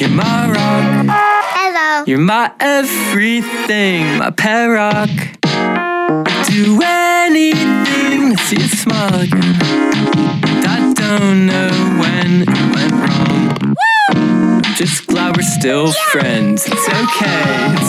You're my rock. Hello. You're my everything, my pet rock. I'd do anything to see you smile again. And I don't know when it went wrong. Woo! Just glad we're still yeah. friends. It's okay.